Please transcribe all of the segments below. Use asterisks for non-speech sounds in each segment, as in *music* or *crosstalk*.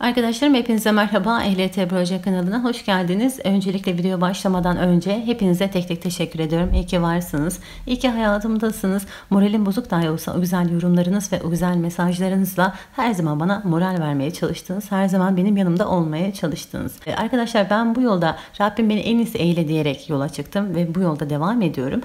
Arkadaşlarım hepinize merhaba. EHLT Proje kanalına hoş geldiniz. Öncelikle video başlamadan önce hepinize tek tek teşekkür ediyorum. İyi ki varsınız. İyi ki hayatımdasınız. Moralim bozuk dahi olsa o güzel yorumlarınız ve o güzel mesajlarınızla her zaman bana moral vermeye çalıştınız. Her zaman benim yanımda olmaya çalıştınız. Ee, arkadaşlar ben bu yolda Rabbim beni en iyisi eyle diyerek yola çıktım ve bu yolda devam ediyorum.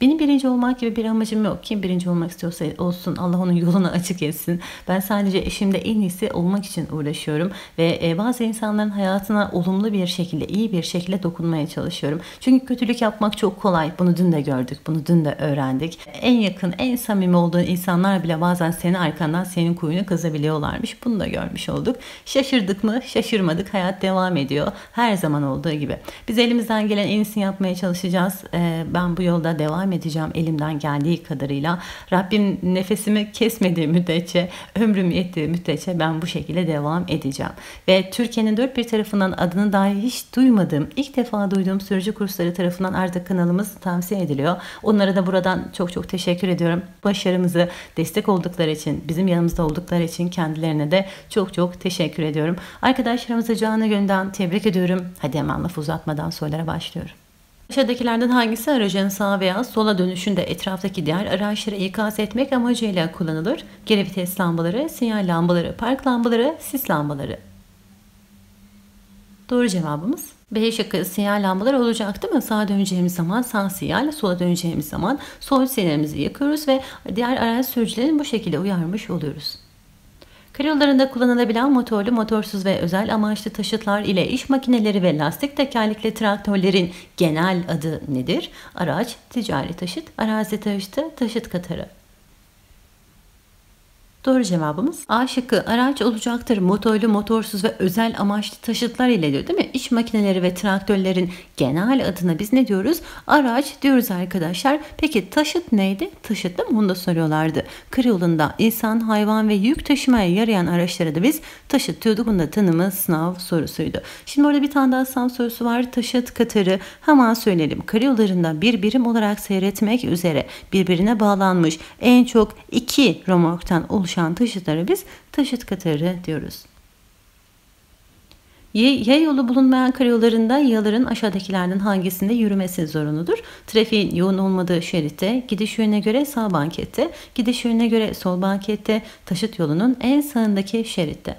Benim birinci olmak gibi bir amacım yok. Kim birinci olmak istiyorsa olsun. Allah onun yolunu açık etsin. Ben sadece eşimde en iyisi olmak için uğraşıyorum çalışıyorum ve e, bazı insanların hayatına olumlu bir şekilde, iyi bir şekilde dokunmaya çalışıyorum. Çünkü kötülük yapmak çok kolay. Bunu dün de gördük, bunu dün de öğrendik. En yakın, en samimi olduğun insanlar bile bazen senin arkandan senin kuyunu kazabiliyorlarmış. Bunu da görmüş olduk. Şaşırdık mı? Şaşırmadık. Hayat devam ediyor. Her zaman olduğu gibi. Biz elimizden gelen en iyisini yapmaya çalışacağız. E, ben bu yolda devam edeceğim elimden geldiği kadarıyla. Rabbim nefesimi kesmediği müddetçe, ömrüm yettiği müddetçe ben bu şekilde devam edeceğim edeceğim. Ve Türkiye'nin dört bir tarafından adını dahi hiç duymadığım, ilk defa duyduğum sürücü kursları tarafından artık kanalımız tavsiye ediliyor. Onlara da buradan çok çok teşekkür ediyorum. Başarımızı destek oldukları için, bizim yanımızda oldukları için kendilerine de çok çok teşekkür ediyorum. Arkadaşlarımızı canı gönülden tebrik ediyorum. Hadi hemen laf uzatmadan sorulara başlıyorum. Aşağıdakilerden hangisi aracın sağa veya sola dönüşünde etraftaki diğer araçları ikaz etmek amacıyla kullanılır? Geri vites lambaları, sinyal lambaları, park lambaları, sis lambaları. Doğru cevabımız B şıkkı sinyal lambaları olacak değil mi? Sağa döneceğimiz zaman sağ sinyal, sola döneceğimiz zaman sol sinyalimizi yakıyoruz ve diğer araç sürücülerini bu şekilde uyarmış oluyoruz. Karayollarında kullanılabilen motorlu, motorsuz ve özel amaçlı taşıtlar ile iş makineleri ve lastik tekerlekli traktörlerin genel adı nedir? Araç, ticari taşıt, arazi taşıtı, taşıt katarı. Doğru cevabımız A şıkkı araç olacaktır. Motorlu, motorsuz ve özel amaçlı taşıtlar ile diyor değil mi? İş makineleri ve traktörlerin genel adına biz ne diyoruz? Araç diyoruz arkadaşlar. Peki taşıt neydi? Taşıt değil mi? Bunu da soruyorlardı. Karayolunda insan, hayvan ve yük taşımaya yarayan araçlara da biz taşıt diyorduk. Bunun da tanımı sınav sorusuydu. Şimdi orada bir tane daha sınav sorusu var. Taşıt katarı. Hemen söyleyelim. Karayollarında bir birim olarak seyretmek üzere birbirine bağlanmış en çok iki romorktan oluşan oluşan taşıtlara biz taşıt katarı diyoruz. Yaya yolu bulunmayan karayollarında yayaların aşağıdakilerden hangisinde yürümesi zorunludur? Trafiğin yoğun olmadığı şeritte, gidiş yönüne göre sağ bankette, gidiş yönüne göre sol bankette, taşıt yolunun en sağındaki şeritte.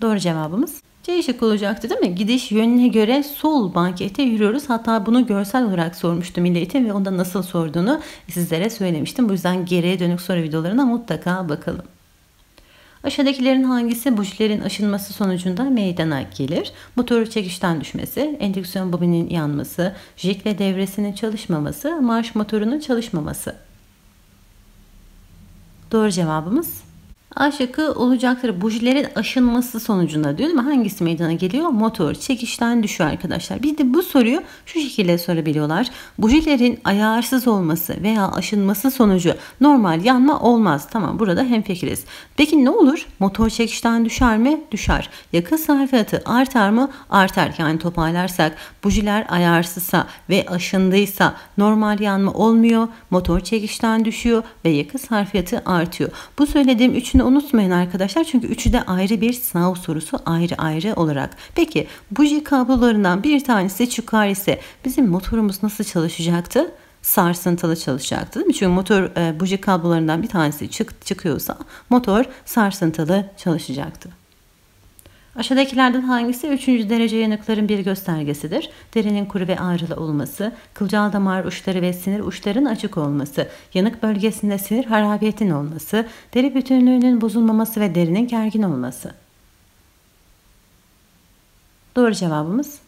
Doğru cevabımız C şık olacaktı değil mi? Gidiş yönüne göre sol bankete yürüyoruz. Hatta bunu görsel olarak sormuştum milletin ve onda nasıl sorduğunu sizlere söylemiştim. Bu yüzden geriye dönük soru videolarına mutlaka bakalım. Aşağıdakilerin hangisi bujilerin aşınması sonucunda meydana gelir? Motor çekişten düşmesi, endüksiyon bobinin yanması, jikle devresinin çalışmaması, marş motorunun çalışmaması. Doğru cevabımız A şıkkı olacaktır. Bujilerin aşınması sonucunda diyor değil mi? Hangisi meydana geliyor? Motor çekişten düşüyor arkadaşlar. Bir de bu soruyu şu şekilde sorabiliyorlar. Bujilerin ayarsız olması veya aşınması sonucu normal yanma olmaz. Tamam burada hemfikiriz. Peki ne olur? Motor çekişten düşer mi? Düşer. Yakıt sarfiyatı artar mı? Artar. Yani toparlarsak bujiler ayarsızsa ve aşındıysa normal yanma olmuyor. Motor çekişten düşüyor ve yakıt sarfiyatı artıyor. Bu söylediğim üçünü Üçünü unutmayın arkadaşlar çünkü üçü de ayrı bir sınav sorusu ayrı ayrı olarak. Peki buji kablolarından bir tanesi çıkar ise bizim motorumuz nasıl çalışacaktı? sarsıntılı çalışacaktı değil mi? Çünkü motor e, buji kablolarından bir tanesi çık, çıkıyorsa motor sarsıntılı çalışacaktı. Aşağıdakilerden hangisi 3. derece yanıkların bir göstergesidir? Derinin kuru ve ağrılı olması, kılcal damar uçları ve sinir uçların açık olması, yanık bölgesinde sinir harabiyetin olması, deri bütünlüğünün bozulmaması ve derinin gergin olması. Doğru cevabımız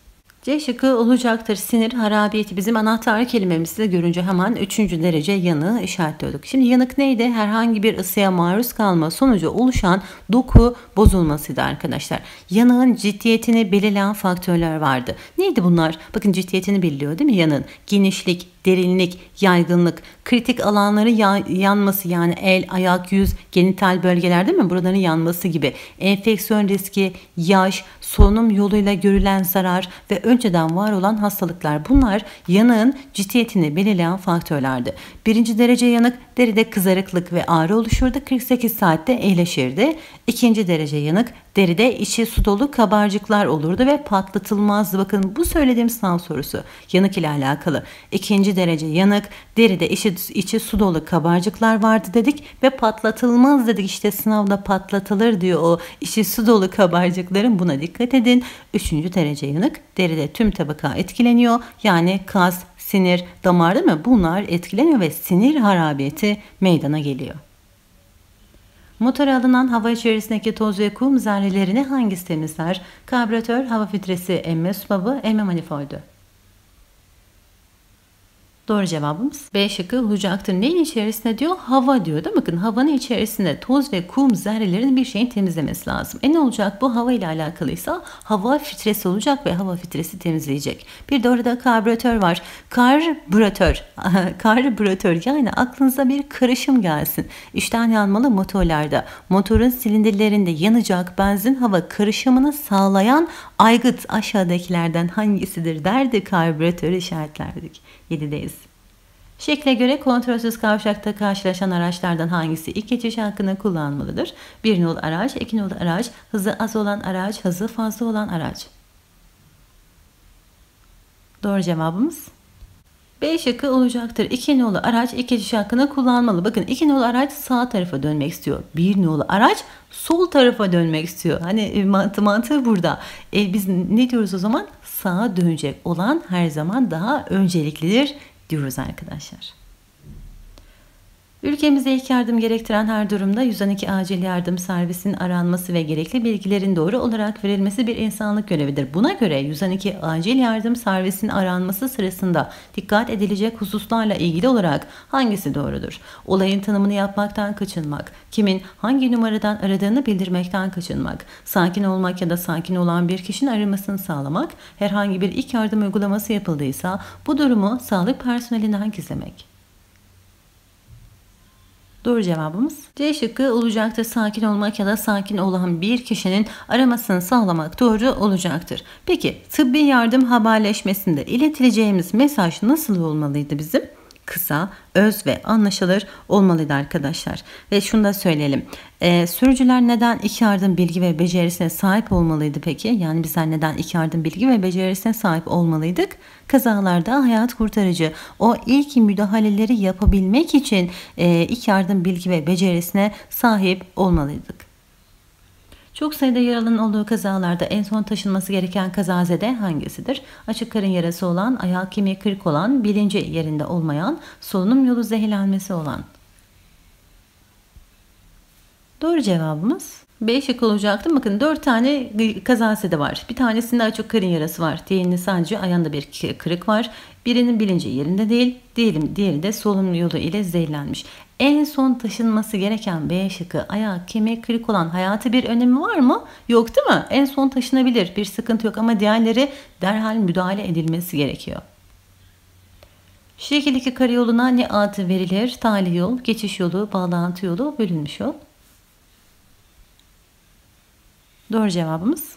C şıkkı olacaktır. Sinir harabiyeti bizim anahtar kelimemizi görünce hemen 3. derece yanığı işaretliyorduk. Şimdi yanık neydi? Herhangi bir ısıya maruz kalma sonucu oluşan doku bozulmasıydı arkadaşlar. Yanığın ciddiyetini belirleyen faktörler vardı. Neydi bunlar? Bakın ciddiyetini belirliyor değil mi yanığın? Genişlik, derinlik, yaygınlık, kritik alanları yanması yani el, ayak, yüz, genital bölgeler değil mi? Buraların yanması gibi. Enfeksiyon riski, yaş, solunum yoluyla görülen zarar ve önceden var olan hastalıklar bunlar yanığın ciddiyetini belirleyen faktörlerdi. Birinci derece yanık deride kızarıklık ve ağrı oluşurdu. 48 saatte iyileşirdi. İkinci derece yanık deride içi su dolu kabarcıklar olurdu ve patlatılmazdı. Bakın bu söylediğim sınav sorusu yanık ile alakalı. İkinci derece yanık deride içi, içi su dolu kabarcıklar vardı dedik ve patlatılmaz dedik. İşte sınavda patlatılır diyor o içi su dolu kabarcıkların buna dikkat edin. Üçüncü derece yanık deride tüm tabaka etkileniyor. Yani kas, sinir, damar değil mi? Bunlar etkileniyor ve sinir harabiyeti meydana geliyor. Motora alınan hava içerisindeki toz ve kum zerrelerini hangisi temizler? Karbüratör, hava filtresi, emme subabı, emme manifoldu. Doğru cevabımız B şıkkı olacaktır. Neyin içerisinde diyor? Hava diyor değil mi? Bakın havanın içerisinde toz ve kum zerrelerini bir şeyin temizlemesi lazım. E ne olacak? Bu hava ile alakalıysa hava filtresi olacak ve hava filtresi temizleyecek. Bir de orada karbüratör var. Karbüratör. *laughs* karbüratör yani aklınıza bir karışım gelsin. İşten yanmalı motorlarda. Motorun silindirlerinde yanacak benzin hava karışımını sağlayan aygıt aşağıdakilerden hangisidir derdi karbüratörü işaretlerdik. 7'deyiz. Şekle göre kontrolsüz kavşakta karşılaşan araçlardan hangisi ilk geçiş hakkını kullanmalıdır? Bir nol araç, iki nol araç, hızı az olan araç, hızı fazla olan araç. Doğru cevabımız B şıkkı olacaktır. 2 nolu araç ilk geçiş hakkını kullanmalı. Bakın 2 nolu araç sağ tarafa dönmek istiyor. 1 nolu araç sol tarafa dönmek istiyor. Hani e, mantı mantığı burada. E, biz ne diyoruz o zaman? Sağa dönecek olan her zaman daha önceliklidir diyoruz arkadaşlar. Ülkemizde ilk yardım gerektiren her durumda 112 acil yardım servisinin aranması ve gerekli bilgilerin doğru olarak verilmesi bir insanlık görevidir. Buna göre 112 acil yardım servisinin aranması sırasında dikkat edilecek hususlarla ilgili olarak hangisi doğrudur? Olayın tanımını yapmaktan kaçınmak, kimin hangi numaradan aradığını bildirmekten kaçınmak, sakin olmak ya da sakin olan bir kişinin aramasını sağlamak, herhangi bir ilk yardım uygulaması yapıldıysa bu durumu sağlık personelinden gizlemek. Doğru cevabımız C şıkkı olacaktır. Sakin olmak ya da sakin olan bir kişinin aramasını sağlamak doğru olacaktır. Peki tıbbi yardım haberleşmesinde iletileceğimiz mesaj nasıl olmalıydı bizim? Kısa, öz ve anlaşılır olmalıydı arkadaşlar. Ve şunu da söyleyelim. E, sürücüler neden iki yardım bilgi ve becerisine sahip olmalıydı peki? Yani bizler neden iki yardım bilgi ve becerisine sahip olmalıydık? Kazalarda hayat kurtarıcı o ilk müdahaleleri yapabilmek için e, ilk yardım bilgi ve becerisine sahip olmalıydık. Çok sayıda yaralının olduğu kazalarda en son taşınması gereken kazazede hangisidir? Açık karın yarası olan, ayağı kemiği kırık olan, bilinci yerinde olmayan, solunum yolu zehirlenmesi olan. Doğru cevabımız B şık olacaktı. Bakın 4 tane kazasede var. Bir tanesinde açık karın yarası var. Diğerinin sadece ayağında bir kırık var. Birinin bilinci yerinde değil. Diyelim diğeri de solunum yolu ile zehirlenmiş. En son taşınması gereken B şıkkı ayak kemik kırık olan hayatı bir önemi var mı? Yok değil mi? En son taşınabilir bir sıkıntı yok ama diğerleri derhal müdahale edilmesi gerekiyor. Şekil 2 karayoluna ne adı verilir? Tali yol, geçiş yolu, bağlantı yolu, bölünmüş yol. Doğru cevabımız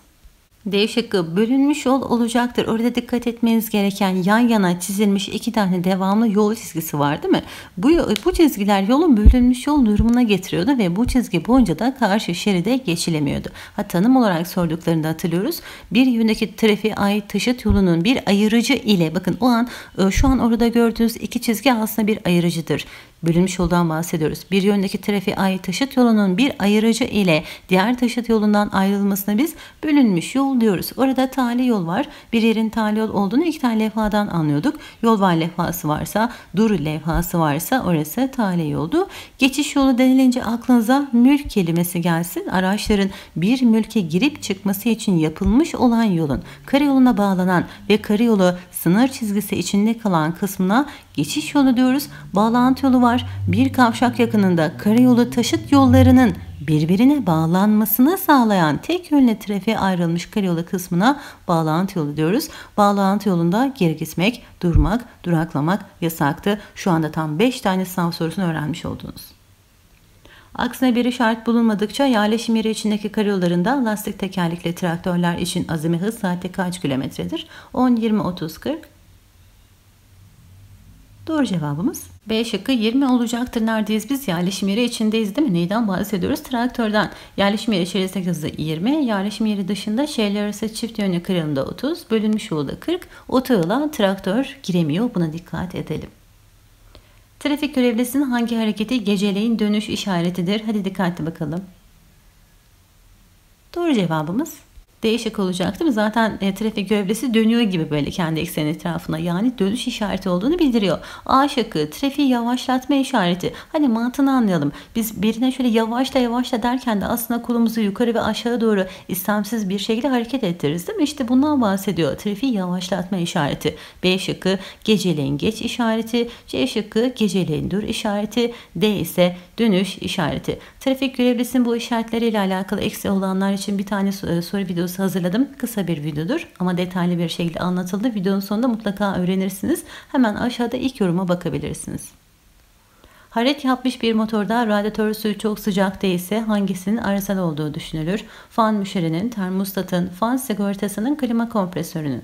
D şıkkı bölünmüş yol olacaktır. Orada dikkat etmeniz gereken yan yana çizilmiş iki tane devamlı yol çizgisi var değil mi? Bu, bu çizgiler yolun bölünmüş yol durumuna getiriyordu ve bu çizgi boyunca da karşı şeride geçilemiyordu. Ha, tanım olarak sorduklarında hatırlıyoruz. Bir yöndeki trafiğe ait taşıt yolunun bir ayırıcı ile bakın o an e, şu an orada gördüğünüz iki çizgi aslında bir ayırıcıdır bölünmüş yoldan bahsediyoruz. Bir yöndeki trafiğe ait taşıt yolunun bir ayırıcı ile diğer taşıt yolundan ayrılmasına biz bölünmüş yol diyoruz. Orada tali yol var. Bir yerin tali yol olduğunu iki tane levhadan anlıyorduk. Yol var levhası varsa, dur levhası varsa orası tali yoldu. Geçiş yolu denilince aklınıza mülk kelimesi gelsin. Araçların bir mülke girip çıkması için yapılmış olan yolun karayoluna bağlanan ve karayolu sınır çizgisi içinde kalan kısmına geçiş yolu diyoruz. Bağlantı yolu var. Bir kavşak yakınında karayolu taşıt yollarının birbirine bağlanmasını sağlayan tek yönlü trafiğe ayrılmış karayolu kısmına bağlantı yolu diyoruz. Bağlantı yolunda geri gitmek, durmak, duraklamak yasaktı. Şu anda tam 5 tane sınav sorusunu öğrenmiş oldunuz. Aksine bir işaret bulunmadıkça yerleşim yeri içindeki karayollarında lastik tekerlekli traktörler için azami hız saatte kaç kilometredir? 10, 20, 30, 40. Doğru cevabımız B şıkkı 20 olacaktır. Neredeyiz biz? Yerleşim yeri içindeyiz değil mi? Neyden bahsediyoruz? Traktörden. Yerleşim yeri içerisindeki hızı 20, yerleşim yeri dışında şehirler arası çift yönlü kırılımda 30, bölünmüş yolda 40. Otoyola traktör giremiyor. Buna dikkat edelim. Trafik görevlisinin hangi hareketi geceleyin dönüş işaretidir? Hadi dikkatli bakalım. Doğru cevabımız değişik olacak değil mi? Zaten e, trafik görevlisi dönüyor gibi böyle kendi ekseni etrafına. Yani dönüş işareti olduğunu bildiriyor. A şıkkı trafiği yavaşlatma işareti. Hani mantığını anlayalım. Biz birine şöyle yavaşla yavaşla derken de aslında kolumuzu yukarı ve aşağı doğru istemsiz bir şekilde hareket ettiririz değil mi? İşte bundan bahsediyor. Trafiği yavaşlatma işareti. B şıkkı geceleyin geç işareti. C şıkkı geceleyin dur işareti. D ise dönüş işareti. Trafik görevlisinin bu işaretleriyle alakalı eksi olanlar için bir tane soru videosu hazırladım. Kısa bir videodur ama detaylı bir şekilde anlatıldı. Videonun sonunda mutlaka öğrenirsiniz. Hemen aşağıda ilk yoruma bakabilirsiniz. Hararet yapmış bir motorda radyatör suyu çok sıcak değilse hangisinin arızal olduğu düşünülür? Fan müşerinin, termostatın, fan sigortasının, klima kompresörünün.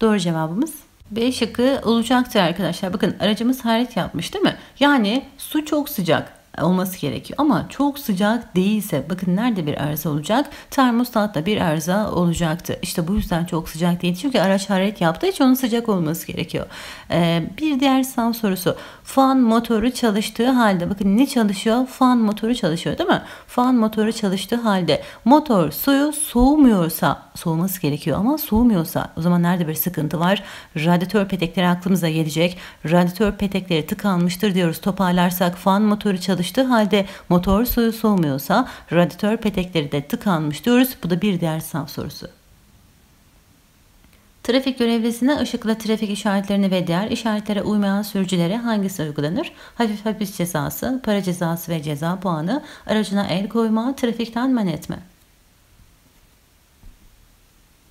Doğru cevabımız B şıkkı olacaktır arkadaşlar. Bakın aracımız hararet yapmış değil mi? Yani su çok sıcak olması gerekiyor. Ama çok sıcak değilse bakın nerede bir arıza olacak? Termostatta bir arıza olacaktı. İşte bu yüzden çok sıcak değil. Çünkü araç hararet yaptığı için onun sıcak olması gerekiyor. Ee, bir diğer sınav sorusu. Fan motoru çalıştığı halde bakın ne çalışıyor? Fan motoru çalışıyor değil mi? Fan motoru çalıştığı halde motor suyu soğumuyorsa soğuması gerekiyor ama soğumuyorsa o zaman nerede bir sıkıntı var? Radyatör petekleri aklımıza gelecek. Radyatör petekleri tıkanmıştır diyoruz. Toparlarsak fan motoru çalıştığı çalıştığı halde motor suyu soğumuyorsa radyatör petekleri de tıkanmış diyoruz. Bu da bir diğer sınav sorusu. Trafik görevlisine ışıkla trafik işaretlerini ve diğer işaretlere uymayan sürücülere hangisi uygulanır? Hafif hapis cezası, para cezası ve ceza puanı, aracına el koyma, trafikten men etme.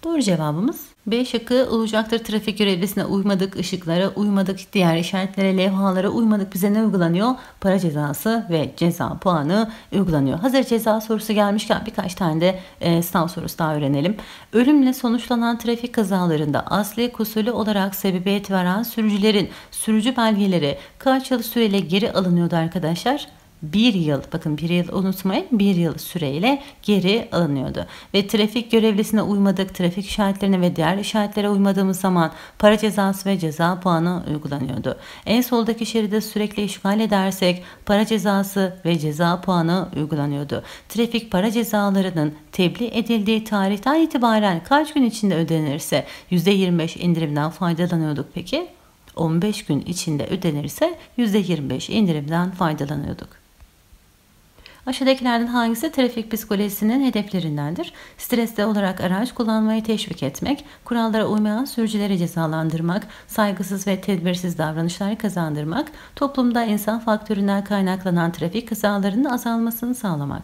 Doğru cevabımız B şıkkı olacaktır. Trafik görevlisine uymadık, ışıklara uymadık, diğer işaretlere, levhalara uymadık. Bize ne uygulanıyor? Para cezası ve ceza puanı uygulanıyor. Hazır ceza sorusu gelmişken birkaç tane de e, sınav sorusu daha öğrenelim. Ölümle sonuçlanan trafik kazalarında asli kusurlu olarak sebebiyet veren sürücülerin sürücü belgeleri kaç yıl süreyle geri alınıyordu arkadaşlar? Bir yıl bakın bir yıl unutmayın bir yıl süreyle geri alınıyordu. Ve trafik görevlisine uymadık trafik işaretlerine ve diğer işaretlere uymadığımız zaman para cezası ve ceza puanı uygulanıyordu. En soldaki şeride sürekli işgal edersek para cezası ve ceza puanı uygulanıyordu. Trafik para cezalarının tebliğ edildiği tarihten itibaren kaç gün içinde ödenirse %25 indirimden faydalanıyorduk peki? 15 gün içinde ödenirse %25 indirimden faydalanıyorduk. Aşağıdakilerden hangisi trafik psikolojisinin hedeflerindendir? Stresli olarak araç kullanmayı teşvik etmek, kurallara uymayan sürücüleri cezalandırmak, saygısız ve tedbirsiz davranışlar kazandırmak, toplumda insan faktöründen kaynaklanan trafik kazalarının azalmasını sağlamak.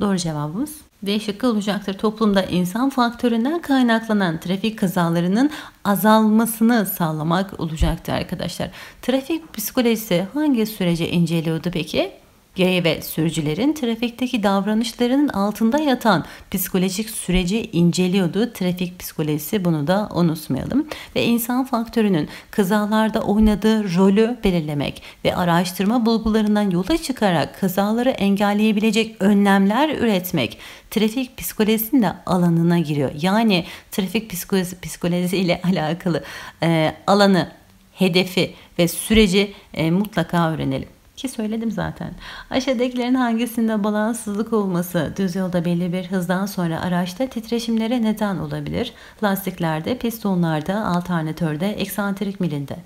Doğru cevabımız D şıkkı. Toplumda insan faktöründen kaynaklanan trafik kazalarının azalmasını sağlamak olacaktır arkadaşlar. Trafik psikolojisi hangi sürece inceliyordu peki? Yaya ve sürücülerin trafikteki davranışlarının altında yatan psikolojik süreci inceliyordu. Trafik psikolojisi bunu da unutmayalım. Ve insan faktörünün kazalarda oynadığı rolü belirlemek ve araştırma bulgularından yola çıkarak kazaları engelleyebilecek önlemler üretmek trafik psikolojisinin de alanına giriyor. Yani trafik psikolojisi, psikolojisi ile *laughs* alakalı e, alanı, hedefi ve süreci e, mutlaka öğrenelim. Ki söyledim zaten. Aşağıdakilerin hangisinde balansızlık olması düz yolda belli bir hızdan sonra araçta titreşimlere neden olabilir? Lastiklerde, pistonlarda, alternatörde, eksantrik milinde.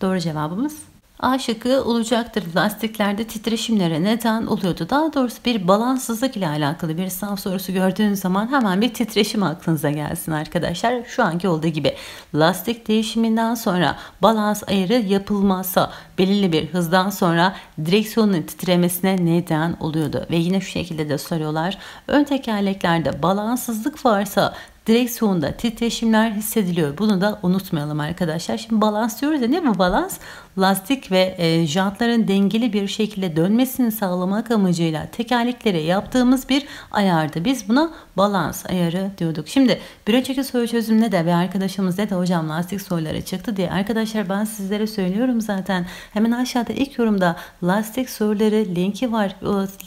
Doğru cevabımız A şıkkı olacaktır. Lastiklerde titreşimlere neden oluyordu. Daha doğrusu bir balanssızlık ile alakalı bir sınav sorusu gördüğünüz zaman hemen bir titreşim aklınıza gelsin arkadaşlar. Şu anki olduğu gibi lastik değişiminden sonra balans ayarı yapılmazsa belirli bir hızdan sonra direksiyonun titremesine neden oluyordu. Ve yine şu şekilde de soruyorlar. Ön tekerleklerde balanssızlık varsa direksiyonda titreşimler hissediliyor. Bunu da unutmayalım arkadaşlar. Şimdi balans diyoruz ya ne bu balans? Lastik ve e, jantların dengeli bir şekilde dönmesini sağlamak amacıyla tekerleklere yaptığımız bir ayardı. Biz buna balans ayarı diyorduk. Şimdi bir önceki soru çözümünde de bir arkadaşımız dedi hocam lastik soruları çıktı diye. Arkadaşlar ben sizlere söylüyorum zaten. Hemen aşağıda ilk yorumda lastik soruları linki var.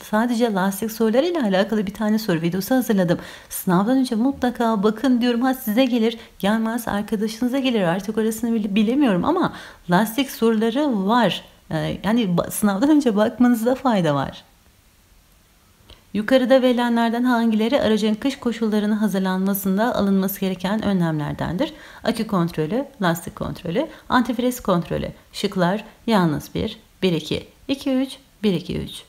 Sadece lastik sorularıyla alakalı bir tane soru videosu hazırladım. Sınavdan önce mutlaka bakın diyorum ha size gelir gelmez arkadaşınıza gelir artık orasını bilemiyorum ama lastik soruları var. Ee, yani sınavdan önce bakmanızda fayda var. Yukarıda verilenlerden hangileri aracın kış koşullarını hazırlanmasında alınması gereken önlemlerdendir? Akü kontrolü, lastik kontrolü, antifriz kontrolü. Şıklar yalnız 1, 1 2, 2 3, 1 2 3.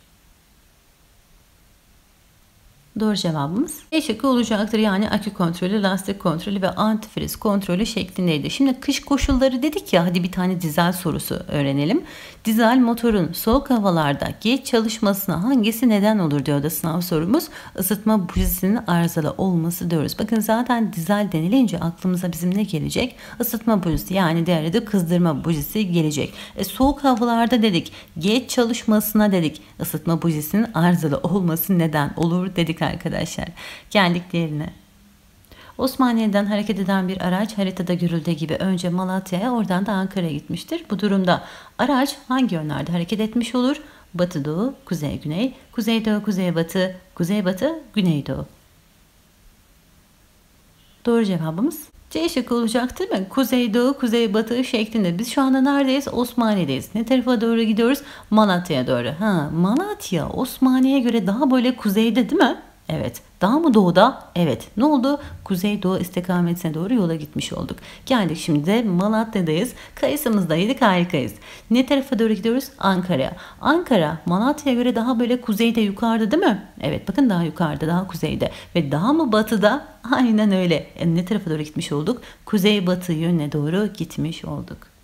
Doğru cevabımız E şıkkı olacaktır. Yani akü kontrolü, lastik kontrolü ve antifriz kontrolü şeklindeydi. Şimdi kış koşulları dedik ya hadi bir tane dizel sorusu öğrenelim. Dizel motorun soğuk havalarda geç çalışmasına hangisi neden olur diyor da sınav sorumuz. Isıtma bujisinin arızalı olması diyoruz. Bakın zaten dizel denilince aklımıza bizim ne gelecek? Isıtma bujisi yani diğer adı kızdırma bujisi gelecek. E, soğuk havalarda dedik geç çalışmasına dedik ısıtma bujisinin arızalı olması neden olur dedik arkadaşlar. Geldik diğerine. Osmaniye'den hareket eden bir araç haritada görüldüğü gibi önce Malatya'ya oradan da Ankara'ya gitmiştir. Bu durumda araç hangi yönlerde hareket etmiş olur? Batı doğu, kuzey güney, kuzey doğu, kuzey batı, kuzey batı, güney doğu. Doğru cevabımız C şıkkı olacak değil mi? Kuzey doğu, kuzey batı şeklinde. Biz şu anda neredeyiz? Osmaniye'deyiz. Ne tarafa doğru gidiyoruz? Malatya'ya doğru. Ha, Malatya Osmaniye'ye göre daha böyle kuzeyde değil mi? Evet. Daha mı doğuda? Evet. Ne oldu? Kuzey-doğu istikametine doğru yola gitmiş olduk. Geldik şimdi de Malatya'dayız. Kayısımızdaydık harikayız. Ne tarafa doğru gidiyoruz? Ankara'ya. Ankara Malatya'ya göre daha böyle kuzeyde yukarıda değil mi? Evet bakın daha yukarıda daha kuzeyde. Ve daha mı batıda? *laughs* Aynen öyle. Yani ne tarafa doğru gitmiş olduk? Kuzey-batı yönüne doğru gitmiş olduk.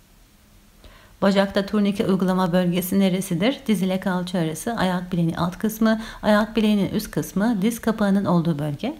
Bacakta turnike uygulama bölgesi neresidir? Diz ile kalça arası, ayak bileğinin alt kısmı, ayak bileğinin üst kısmı, diz kapağının olduğu bölge.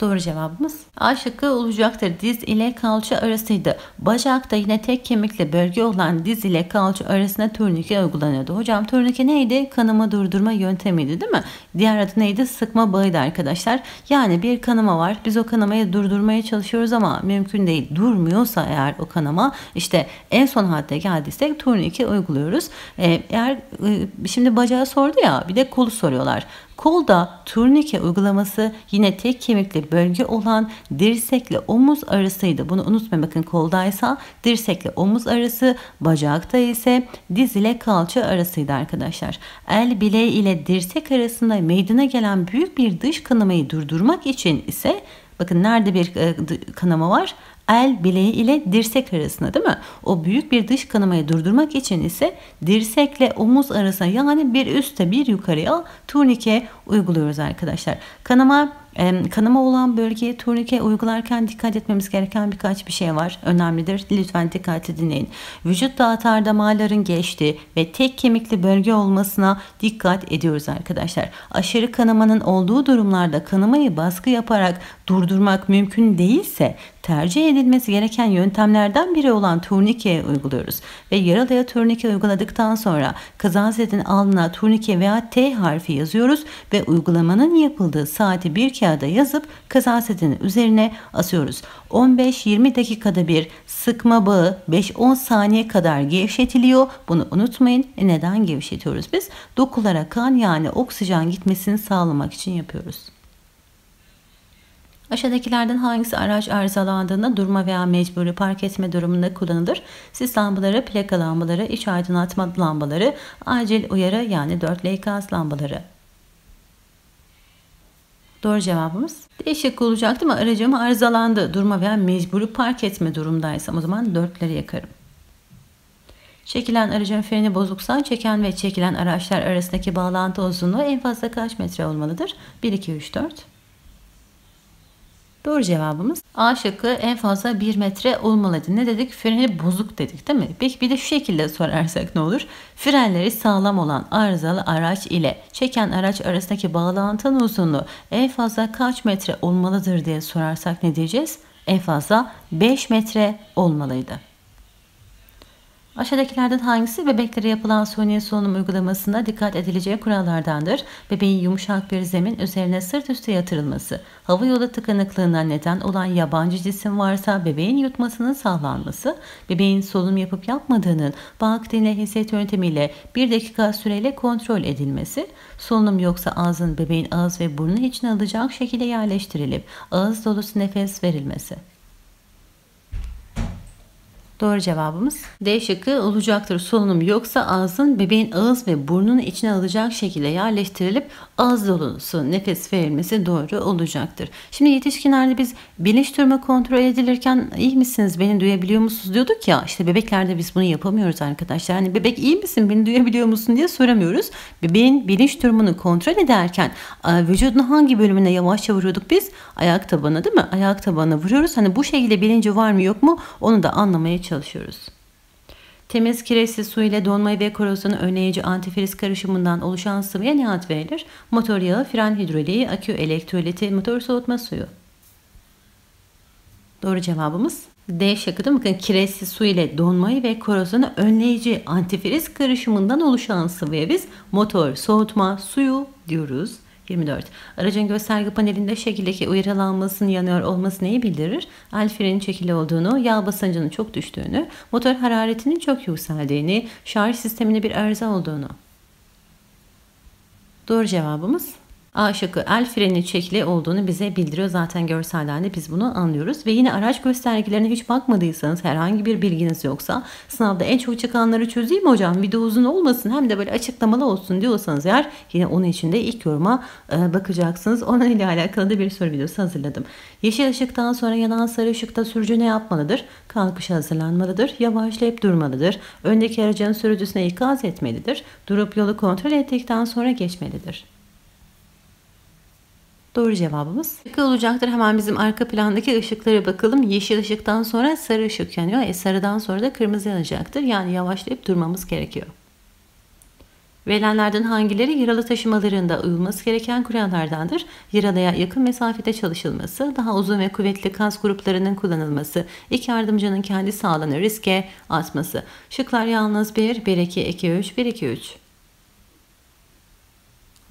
Doğru cevabımız A şıkkı olacaktır. Diz ile kalça arasıydı. Bacakta yine tek kemikli bölge olan diz ile kalça arasına turnike uygulanıyordu. Hocam turnike neydi? Kanama durdurma yöntemiydi değil mi? Diğer adı neydi? Sıkma bağıydı arkadaşlar. Yani bir kanama var. Biz o kanamayı durdurmaya çalışıyoruz ama mümkün değil. Durmuyorsa eğer o kanama işte en son hadde geldiysek turnike uyguluyoruz. Ee, eğer e, şimdi bacağı sordu ya bir de kolu soruyorlar. Kolda turnike uygulaması yine tek kemikli bölge olan dirsekle omuz arasıydı. Bunu unutmayın bakın koldaysa dirsekle omuz arası, bacakta ise diz ile kalça arasıydı arkadaşlar. El bileği ile dirsek arasında meydana gelen büyük bir dış kanamayı durdurmak için ise Bakın nerede bir e, kanama var? El bileği ile dirsek arasında değil mi? O büyük bir dış kanamayı durdurmak için ise dirsekle omuz arasına yani bir üstte bir yukarıya turnike uyguluyoruz arkadaşlar. Kanama Kanama olan bölgeye turnike uygularken dikkat etmemiz gereken birkaç bir şey var. Önemlidir. Lütfen dikkatli dinleyin. Vücutta atar damarların geçtiği ve tek kemikli bölge olmasına dikkat ediyoruz arkadaşlar. Aşırı kanamanın olduğu durumlarda kanamayı baskı yaparak durdurmak mümkün değilse tercih edilmesi gereken yöntemlerden biri olan turnike uyguluyoruz. Ve yaralıya turnike uyguladıktan sonra kazazetin alnına turnike veya T harfi yazıyoruz ve uygulamanın yapıldığı saati bir kağıda yazıp kazazetin üzerine asıyoruz. 15-20 dakikada bir sıkma bağı 5-10 saniye kadar gevşetiliyor. Bunu unutmayın. E neden gevşetiyoruz biz? Dokulara kan yani oksijen gitmesini sağlamak için yapıyoruz. Aşağıdakilerden hangisi araç arızalandığında durma veya mecburi park etme durumunda kullanılır? Sis lambaları, plaka lambaları, iç aydınlatma lambaları, acil uyarı yani 4L ikaz lambaları. Doğru cevabımız değişik olacak değil mi? Aracım arızalandı. Durma veya mecburi park etme durumdaysam o zaman dörtleri yakarım. Çekilen aracın freni bozuksa çeken ve çekilen araçlar arasındaki bağlantı uzunluğu en fazla kaç metre olmalıdır? 1, 2, 3, 4. Doğru cevabımız A şıkkı en fazla 1 metre olmalıydı. Ne dedik? Freni bozuk dedik değil mi? Peki bir de şu şekilde sorarsak ne olur? Frenleri sağlam olan arızalı araç ile çeken araç arasındaki bağlantının uzunluğu en fazla kaç metre olmalıdır diye sorarsak ne diyeceğiz? En fazla 5 metre olmalıydı. Aşağıdakilerden hangisi bebeklere yapılan suni solunum uygulamasında dikkat edileceği kurallardandır? Bebeğin yumuşak bir zemin üzerine sırt üstü yatırılması, hava yolu tıkanıklığına neden olan yabancı cisim varsa bebeğin yutmasının sağlanması, bebeğin solunum yapıp yapmadığının bak dinle hisset yöntemiyle bir dakika süreyle kontrol edilmesi, solunum yoksa ağzın bebeğin ağız ve burnu içine alacak şekilde yerleştirilip ağız dolusu nefes verilmesi. Doğru cevabımız D şıkkı olacaktır. Solunum yoksa ağzın bebeğin ağız ve burnunu içine alacak şekilde yerleştirilip ağız dolusu nefes verilmesi doğru olacaktır. Şimdi yetişkinlerde biz bilinç durumu kontrol edilirken iyi misiniz beni duyabiliyor musunuz diyorduk ya işte bebeklerde biz bunu yapamıyoruz arkadaşlar. Yani bebek iyi misin beni duyabiliyor musun diye soramıyoruz. Bebeğin bilinç durumunu kontrol ederken vücudun hangi bölümüne yavaşça vuruyorduk biz? Ayak tabanı değil mi? Ayak tabanına vuruyoruz. Hani bu şekilde bilinci var mı yok mu onu da anlamaya çalışıyoruz. Temiz kireçsiz su ile donmayı ve korosyonu önleyici antifriz karışımından oluşan sıvıya ne ad verilir? Motor yağı, fren hidroliği, akü elektroliti, motor soğutma suyu. Doğru cevabımız D şıkkı mi? Bakın kireçsiz su ile donmayı ve korosyonu önleyici antifriz karışımından oluşan sıvıya biz motor soğutma suyu diyoruz. 24. Aracın gösterge panelinde şekildeki uyarı lambasının yanıyor olması neyi bildirir? El frenin çekili olduğunu, yağ basıncının çok düştüğünü, motor hararetinin çok yükseldiğini, şarj sisteminde bir arıza olduğunu. Doğru cevabımız A şıkkı el freni çekili olduğunu bize bildiriyor. Zaten görsellerle biz bunu anlıyoruz. Ve yine araç göstergelerine hiç bakmadıysanız herhangi bir bilginiz yoksa sınavda en çok çıkanları çözeyim hocam? Video uzun olmasın hem de böyle açıklamalı olsun diyorsanız eğer yine onun için de ilk yoruma e, bakacaksınız. Onunla ile alakalı da bir soru videosu hazırladım. Yeşil ışıktan sonra yanan sarı ışıkta sürücü ne yapmalıdır? Kalkışa hazırlanmalıdır. Yavaşlayıp durmalıdır. Öndeki aracın sürücüsüne ikaz etmelidir. Durup yolu kontrol ettikten sonra geçmelidir. Doğru cevabımız. Şıkkı olacaktır. Hemen bizim arka plandaki ışıklara bakalım. Yeşil ışıktan sonra sarı ışık yanıyor. E sarıdan sonra da kırmızı yanacaktır. Yani yavaşlayıp durmamız gerekiyor. Verilenlerden hangileri yaralı taşımalarında uyulması gereken kurallardandır? Yaralıya yakın mesafede çalışılması, daha uzun ve kuvvetli kas gruplarının kullanılması, iki yardımcının kendi sağlığını riske atması. Şıklar yalnız 1, 1, 2, 2, 3, 1, 2, 3.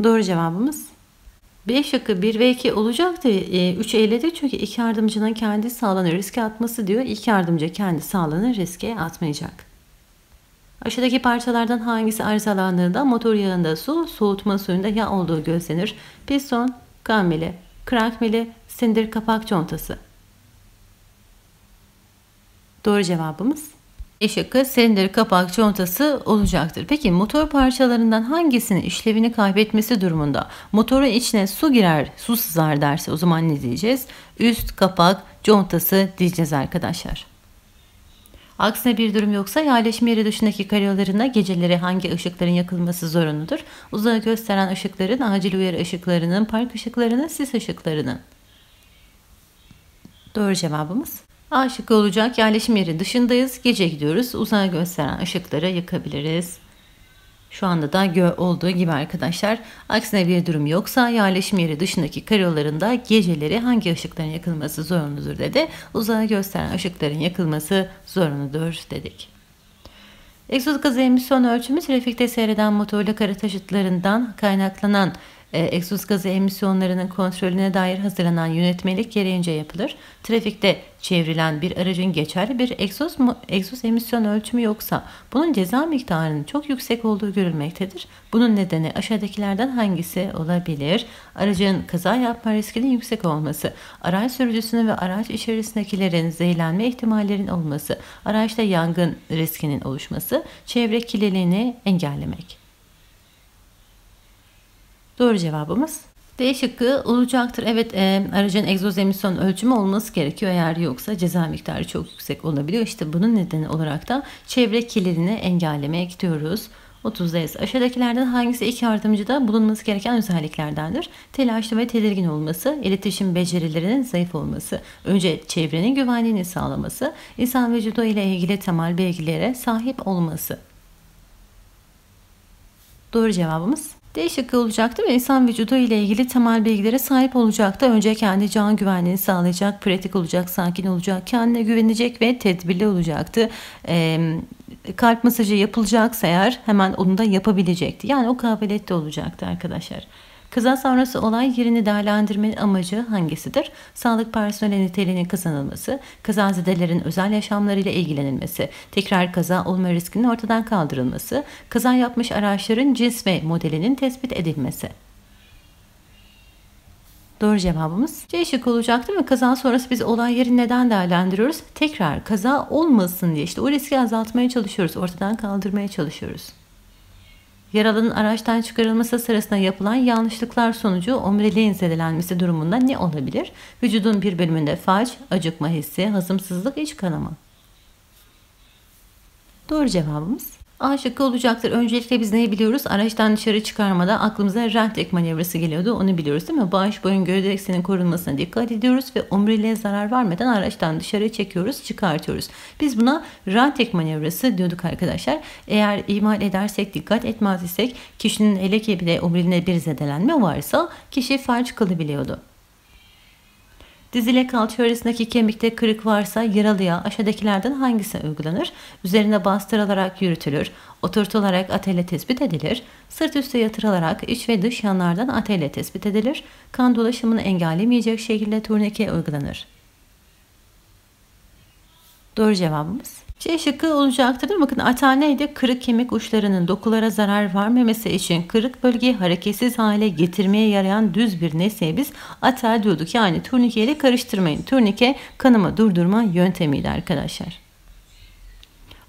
Doğru cevabımız B şıkkı 1 ve 2 olacaktı. E, 3 eledik çünkü iki yardımcının kendi sağlığını riske atması diyor. İki yardımcı kendi sağlığını riske atmayacak. Aşağıdaki parçalardan hangisi arızalandığında motor yağında su, soğutma suyunda yağ olduğu gözlenir? Piston, kan mili, krank mili, sindir kapak contası. Doğru cevabımız e şıkkı silindir kapak contası olacaktır. Peki motor parçalarından hangisinin işlevini kaybetmesi durumunda motorun içine su girer, su sızar derse o zaman ne diyeceğiz? Üst kapak contası diyeceğiz arkadaşlar. Aksine bir durum yoksa yerleşim yeri dışındaki karyolarında geceleri hangi ışıkların yakılması zorunludur? Uzağı gösteren ışıkların, acil uyarı ışıklarının, park ışıklarının, sis ışıklarının. Doğru cevabımız A şıkkı olacak. Yerleşim yeri dışındayız. Gece gidiyoruz. Uzağa gösteren ışıkları yakabiliriz. Şu anda da gö olduğu gibi arkadaşlar. Aksine bir durum yoksa yerleşim yeri dışındaki karayollarında geceleri hangi ışıkların yakılması zorunludur dedi. Uzağa gösteren ışıkların yakılması zorunludur dedik. Egzoz gazı emisyon ölçümü trafikte seyreden motorlu kara taşıtlarından kaynaklanan egzoz gazı emisyonlarının kontrolüne dair hazırlanan yönetmelik gereğince yapılır. Trafikte çevrilen bir aracın geçerli bir egzoz, mu, egzoz emisyon ölçümü yoksa bunun ceza miktarının çok yüksek olduğu görülmektedir. Bunun nedeni aşağıdakilerden hangisi olabilir? Aracın kaza yapma riskinin yüksek olması, araç sürücüsünün ve araç içerisindekilerin zehirlenme ihtimallerin olması, araçta yangın riskinin oluşması, çevre kirliliğini engellemek. Doğru cevabımız D şıkkı olacaktır. Evet e, aracın egzoz emisyon ölçümü olması gerekiyor. Eğer yoksa ceza miktarı çok yüksek olabiliyor. İşte bunun nedeni olarak da çevre kirliliğini engellemeye gidiyoruz. 30'dayız. Aşağıdakilerden hangisi iki yardımcıda bulunması gereken özelliklerdendir? Telaşlı ve tedirgin olması, iletişim becerilerinin zayıf olması, önce çevrenin güvenliğini sağlaması, insan vücudu ile ilgili temel bilgilere sahip olması. Doğru cevabımız D şıkkı olacaktı ve insan vücudu ile ilgili temel bilgilere sahip olacaktı. Önce kendi can güvenliğini sağlayacak, pratik olacak, sakin olacak, kendine güvenecek ve tedbirli olacaktı. Ee, kalp masajı yapılacaksa eğer hemen onu da yapabilecekti. Yani o kabiliyette olacaktı arkadaşlar. Kaza sonrası olay yerini değerlendirmenin amacı hangisidir? Sağlık personeli niteliğinin kazanılması, kazazedelerin özel yaşamlarıyla ilgilenilmesi, tekrar kaza olma riskinin ortadan kaldırılması, kaza yapmış araçların cins ve modelinin tespit edilmesi. Doğru cevabımız C şık olacaktı ve kaza sonrası biz olay yerini neden değerlendiriyoruz? Tekrar kaza olmasın diye işte o riski azaltmaya çalışıyoruz, ortadan kaldırmaya çalışıyoruz. Yaralının araçtan çıkarılması sırasında yapılan yanlışlıklar sonucu omuriliğin zedelenmesi durumunda ne olabilir? Vücudun bir bölümünde faç, acıkma hissi, hazımsızlık, iç kanama. Doğru cevabımız A şıkkı olacaktır. Öncelikle biz neyi biliyoruz? Araçtan dışarı çıkarmada aklımıza rentek manevrası geliyordu. Onu biliyoruz değil mi? Bağış boyun eksenin korunmasına dikkat ediyoruz ve omuriliğe zarar vermeden araçtan dışarı çekiyoruz, çıkartıyoruz. Biz buna rentek manevrası diyorduk arkadaşlar. Eğer ihmal edersek, dikkat etmez isek kişinin ele ki bir de omuriliğine bir zedelenme varsa kişi felç kalabiliyordu. Diz ile kalça arasındaki kemikte kırık varsa yaralıya aşağıdakilerden hangisi uygulanır? Üzerine bastırılarak yürütülür, oturtularak atelle tespit edilir, sırt üstü yatırılarak iç ve dış yanlardan atelle tespit edilir, kan dolaşımını engellemeyecek şekilde turnike uygulanır. Doğru cevabımız C şıkkı olacaktır. Bakın atel neydi? Kırık kemik uçlarının dokulara zarar vermemesi için kırık bölgeyi hareketsiz hale getirmeye yarayan düz bir nesneye biz atel diyorduk. Yani turnike ile karıştırmayın. Turnike kanama durdurma yöntemiydi arkadaşlar.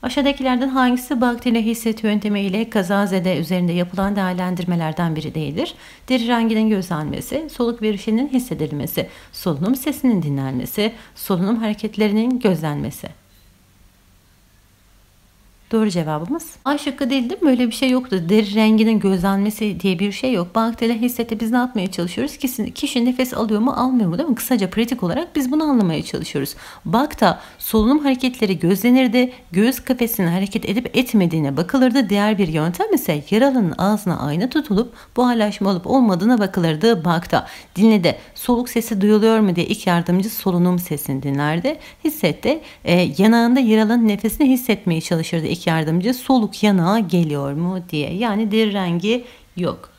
Aşağıdakilerden hangisi bakteri hisset yöntemi ile kazazede üzerinde yapılan değerlendirmelerden biri değildir? Deri renginin gözlenmesi, soluk verişinin hissedilmesi, solunum sesinin dinlenmesi, solunum hareketlerinin gözlenmesi. Doğru cevabımız A şıkkı değildi. Böyle bir şey yoktu. Deri renginin gözlenmesi diye bir şey yok. Bakteri hissette biz ne yapmaya çalışıyoruz? Kişi, kişi nefes alıyor mu almıyor mu değil mi? Kısaca pratik olarak biz bunu anlamaya çalışıyoruz. Bakta solunum hareketleri gözlenirdi. Göğüs kafesinin hareket edip etmediğine bakılırdı. Diğer bir yöntem ise yaralının ağzına ayna tutulup buharlaşma olup olmadığına bakılırdı bakta. Dinlede soluk sesi duyuluyor mu diye ilk yardımcı solunum sesini dinlerdi. Hissette e, yanağında yaralının nefesini hissetmeye çalışırdı ilk yardımcı soluk yanağa geliyor mu diye. Yani deri rengi yok.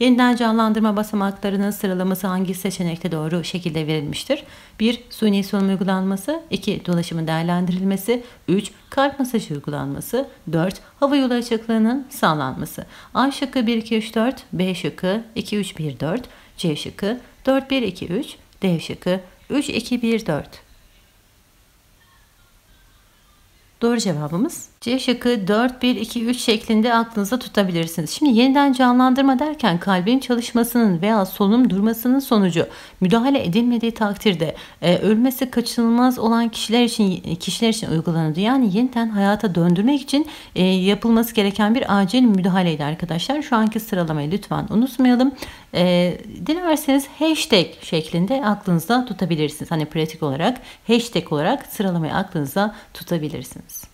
Yeniden canlandırma basamaklarının sıralaması hangi seçenekte doğru şekilde verilmiştir? 1. Suni solunum uygulanması 2. Dolaşımın değerlendirilmesi 3. Kalp masajı uygulanması 4. Hava yolu açıklığının sağlanması A şıkkı 1, 2, 3, 4 B şıkkı 2, 3, 1, 4 C şıkkı 4, 1, 2, 3 D şıkkı 3, 2, 1, 4 Doğru cevabımız C şıkkı 4, 1, 2, 3 şeklinde aklınıza tutabilirsiniz. Şimdi yeniden canlandırma derken kalbin çalışmasının veya solunum durmasının sonucu müdahale edilmediği takdirde e, ölmesi kaçınılmaz olan kişiler için kişiler için uygulanıyordu. Yani yeniden hayata döndürmek için e, yapılması gereken bir acil müdahaleydi arkadaşlar. Şu anki sıralamayı lütfen unutmayalım. E, dilerseniz hashtag şeklinde aklınızda tutabilirsiniz. Hani pratik olarak hashtag olarak sıralamayı aklınızda tutabilirsiniz.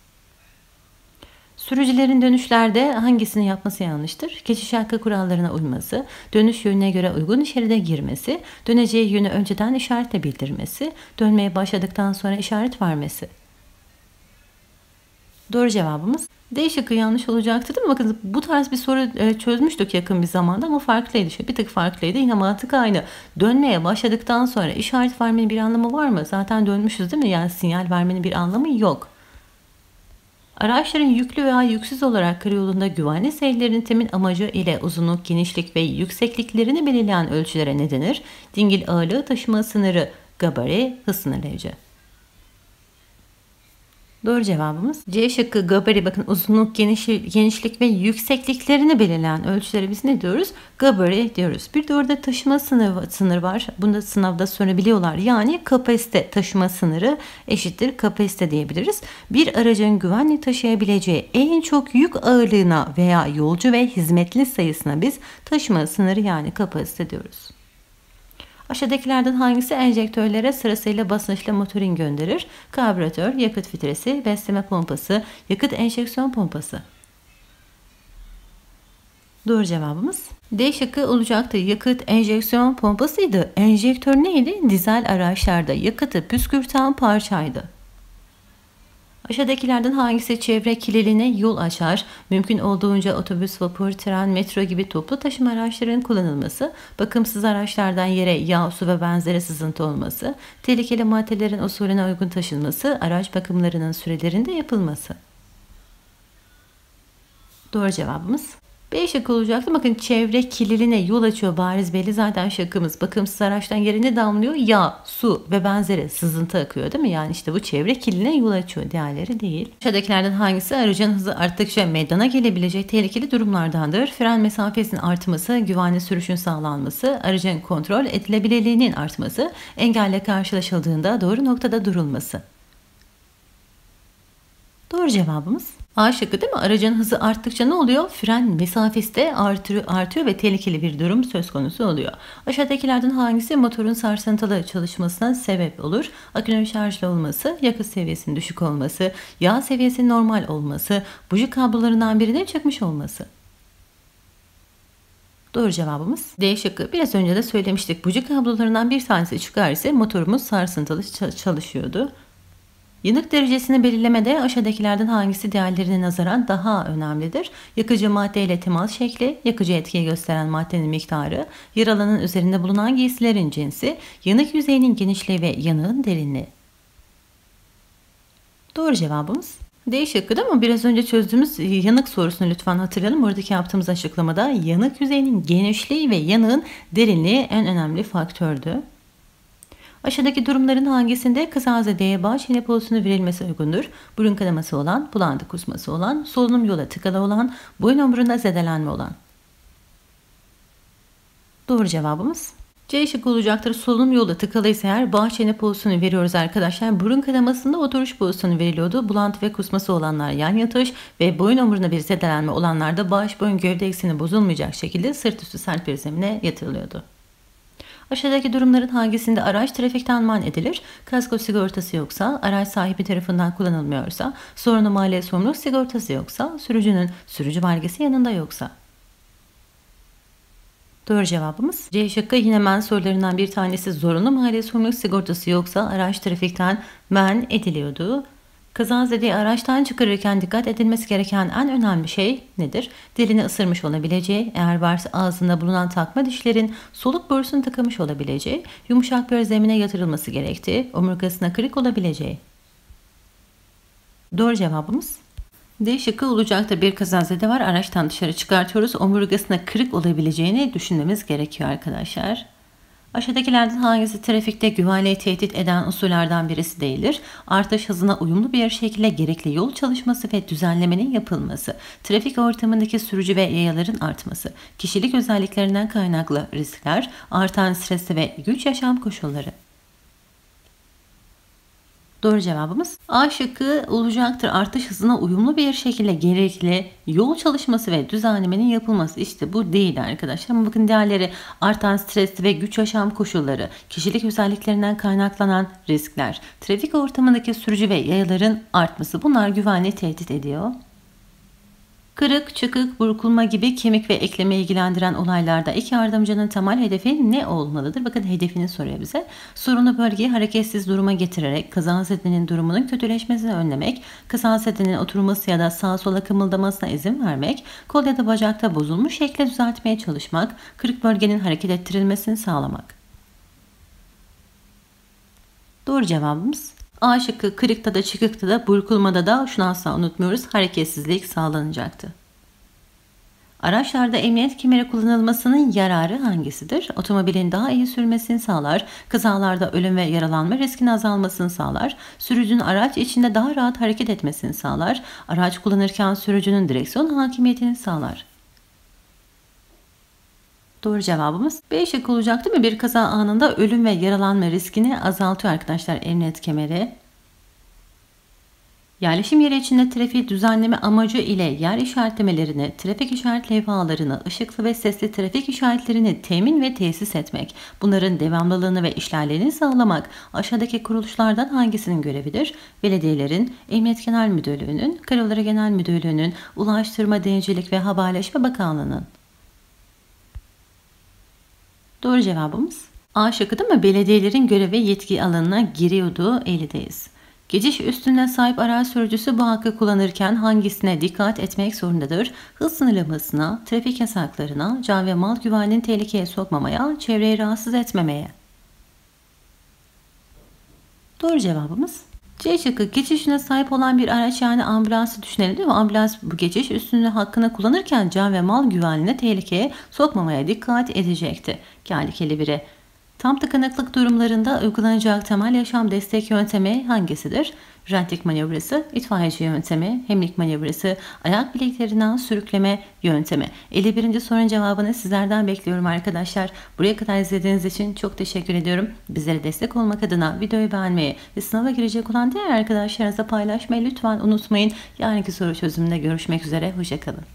Sürücülerin dönüşlerde hangisini yapması yanlıştır? Geçiş hakkı kurallarına uyması, dönüş yönüne göre uygun şeride girmesi, döneceği yönü önceden işaretle bildirmesi, dönmeye başladıktan sonra işaret vermesi. Doğru cevabımız D şıkkı yanlış olacaktı değil mi? Bakın bu tarz bir soru e, çözmüştük yakın bir zamanda ama farklıydı. Şöyle bir tık farklıydı. Yine mantık aynı. Dönmeye başladıktan sonra işaret vermenin bir anlamı var mı? Zaten dönmüşüz değil mi? Yani sinyal vermenin bir anlamı yok. Araçların yüklü veya yüksüz olarak karayolunda güvenli seyirlerin temin amacı ile uzunluk, genişlik ve yüksekliklerini belirleyen ölçülere ne denir? Dingil ağırlığı taşıma sınırı, gabari, hız sınırlayıcı. Doğru cevabımız C şıkkı gabari bakın uzunluk, geniş, genişlik ve yüksekliklerini belirleyen ölçülere biz ne diyoruz? Gabari diyoruz. Bir de orada taşıma sınırı, sınır var. Bunu da sınavda sorabiliyorlar. Yani kapasite taşıma sınırı eşittir kapasite diyebiliriz. Bir aracın güvenli taşıyabileceği en çok yük ağırlığına veya yolcu ve hizmetli sayısına biz taşıma sınırı yani kapasite diyoruz. Aşağıdakilerden hangisi enjektörlere sırasıyla basınçlı motorin gönderir? Karbüratör, yakıt filtresi, besleme pompası, yakıt enjeksiyon pompası. Doğru cevabımız D şıkkı olacaktı. Yakıt enjeksiyon pompasıydı. Enjektör neydi? Dizel araçlarda yakıtı püskürten parçaydı. Aşağıdakilerden hangisi çevre kirliliğine yol açar? Mümkün olduğunca otobüs, vapur, tren, metro gibi toplu taşıma araçlarının kullanılması, bakımsız araçlardan yere yağ, su ve benzeri sızıntı olması, tehlikeli maddelerin usulüne uygun taşınması, araç bakımlarının sürelerinde yapılması. Doğru cevabımız B şıkkı olacaktı. Bakın çevre kirliliğine yol açıyor bariz belli zaten şıkkımız. Bakımsız araçtan yerine damlıyor yağ, su ve benzeri sızıntı akıyor değil mi? Yani işte bu çevre kirliliğine yol açıyor diğerleri değil. Aşağıdakilerden hangisi aracın hızı arttıkça meydana gelebilecek tehlikeli durumlardandır? Fren mesafesinin artması, güvenli sürüşün sağlanması, aracın kontrol edilebilirliğinin artması, engelle karşılaşıldığında doğru noktada durulması. Doğru cevabımız A şıkkı değil mi? Aracın hızı arttıkça ne oluyor? Fren mesafesi de artıyor, artıyor ve tehlikeli bir durum söz konusu oluyor. Aşağıdakilerden hangisi motorun sarsıntılı çalışmasına sebep olur? Akünün şarjlı olması, yakıt seviyesinin düşük olması, yağ seviyesinin normal olması, buji kablolarından birinin çıkmış olması. Doğru cevabımız D şıkkı. Biraz önce de söylemiştik. Buji kablolarından bir tanesi çıkar ise motorumuz sarsıntılı çalışıyordu. Yanık derecesini belirlemede aşağıdakilerden hangisi diğerlerine nazaran daha önemlidir? Yakıcı madde ile temas şekli, yakıcı etkiyi gösteren maddenin miktarı, yaralanın üzerinde bulunan giysilerin cinsi, yanık yüzeyinin genişliği ve yanığın derinliği. Doğru cevabımız D şıkkı değil mi? Biraz önce çözdüğümüz yanık sorusunu lütfen hatırlayalım. Oradaki yaptığımız açıklamada yanık yüzeyinin genişliği ve yanığın derinliği en önemli faktördü. Aşağıdaki durumların hangisinde kazazedeye bağ çene pozisyonu verilmesi uygundur? Burun kanaması olan, bulantı kusması olan, solunum yola tıkalı olan, boyun omurunda zedelenme olan. Doğru cevabımız C şıkkı olacaktır. Solunum yolu tıkalıysa eğer bağ çene pozisyonu veriyoruz arkadaşlar. Burun kanamasında oturuş pozisyonu veriliyordu. Bulantı ve kusması olanlar yan yatış ve boyun omurunda bir zedelenme olanlarda bağış boyun gövde ekseni bozulmayacak şekilde sırt üstü sert bir zemine yatırılıyordu. Aşağıdaki durumların hangisinde araç trafikten man edilir? Kasko sigortası yoksa, araç sahibi tarafından kullanılmıyorsa, sorunlu maliye sorumluluk sigortası yoksa, sürücünün sürücü belgesi yanında yoksa. Doğru cevabımız C şıkkı yine men sorularından bir tanesi zorunlu maliye sorumluluk sigortası yoksa araç trafikten men ediliyordu. Kazazede araçtan çıkarırken dikkat edilmesi gereken en önemli şey nedir? Dilini ısırmış olabileceği, eğer varsa ağzında bulunan takma dişlerin soluk borusunu tıkamış olabileceği, yumuşak bir zemine yatırılması gerektiği, omurgasına kırık olabileceği. Doğru cevabımız D şıkkı olacaktır. Bir kazazede var. Araçtan dışarı çıkartıyoruz. Omurgasına kırık olabileceğini düşünmemiz gerekiyor arkadaşlar. Aşağıdakilerden hangisi trafikte güvenliği tehdit eden unsurlardan birisi değildir? Artış hızına uyumlu bir şekilde gerekli yol çalışması ve düzenlemenin yapılması, trafik ortamındaki sürücü ve yayaların artması, kişilik özelliklerinden kaynaklı riskler, artan stresi ve güç yaşam koşulları. Doğru cevabımız A şıkkı olacaktır. Artış hızına uyumlu bir şekilde gerekli yol çalışması ve düzenlemenin yapılması. İşte bu değil arkadaşlar. Ama bakın diğerleri artan stres ve güç yaşam koşulları, kişilik özelliklerinden kaynaklanan riskler, trafik ortamındaki sürücü ve yayaların artması bunlar güvenliği tehdit ediyor. Kırık, çıkık, burkulma gibi kemik ve ekleme ilgilendiren olaylarda iki yardımcının temel hedefi ne olmalıdır? Bakın hedefini soruyor bize. Sorunu bölgeyi hareketsiz duruma getirerek kazazedenin durumunun kötüleşmesini önlemek, kazazedenin oturması ya da sağa sola kımıldamasına izin vermek, kol ya da bacakta bozulmuş şekle düzeltmeye çalışmak, kırık bölgenin hareket ettirilmesini sağlamak. Doğru cevabımız A şıkkı kırıkta da çıkıkta da burkulmada da şunu asla unutmuyoruz. Hareketsizlik sağlanacaktı. Araçlarda emniyet kemeri kullanılmasının yararı hangisidir? Otomobilin daha iyi sürmesini sağlar, kazalarda ölüm ve yaralanma riskinin azalmasını sağlar, sürücünün araç içinde daha rahat hareket etmesini sağlar, araç kullanırken sürücünün direksiyon hakimiyetini sağlar. Doğru cevabımız B şıkkı olacaktı mı? Bir kaza anında ölüm ve yaralanma riskini azaltıyor arkadaşlar emniyet kemeri. Yerleşim yeri içinde trafiği düzenleme amacı ile yer işaretlemelerini, trafik işaret levhalarını, ışıklı ve sesli trafik işaretlerini temin ve tesis etmek, bunların devamlılığını ve işlerliğini sağlamak aşağıdaki kuruluşlardan hangisinin görevidir? Belediyelerin, Emniyet Genel Müdürlüğü'nün, Karayolları Genel Müdürlüğü'nün, Ulaştırma, Denizcilik ve Haberleşme Bakanlığı'nın. Doğru cevabımız A şıkkı değil mi? Belediyelerin görev ve yetki alanına giriyordu. 50'deyiz. Geçiş üstüne sahip araç sürücüsü bu hakkı kullanırken hangisine dikkat etmek zorundadır? Hız sınırlamasına, trafik yasaklarına, can ve mal güvenliğini tehlikeye sokmamaya, çevreyi rahatsız etmemeye. Doğru cevabımız C şıkkı geçişine sahip olan bir araç yani ambulansı düşünelim değil mi? Ambulans bu geçiş üstünlüğü hakkını kullanırken can ve mal güvenliğine tehlikeye sokmamaya dikkat edecekti. Geldik 51'e. Tam tıkanıklık durumlarında uygulanacak temel yaşam destek yöntemi hangisidir? Rentlik manevrası, itfaiyeci yöntemi, hemlik manevrası, ayak bileklerinden sürükleme yöntemi. 51. sorunun cevabını sizlerden bekliyorum arkadaşlar. Buraya kadar izlediğiniz için çok teşekkür ediyorum. Bizlere destek olmak adına videoyu beğenmeyi ve sınava girecek olan diğer arkadaşlarınızla paylaşmayı lütfen unutmayın. Yarınki soru çözümünde görüşmek üzere. Hoşçakalın.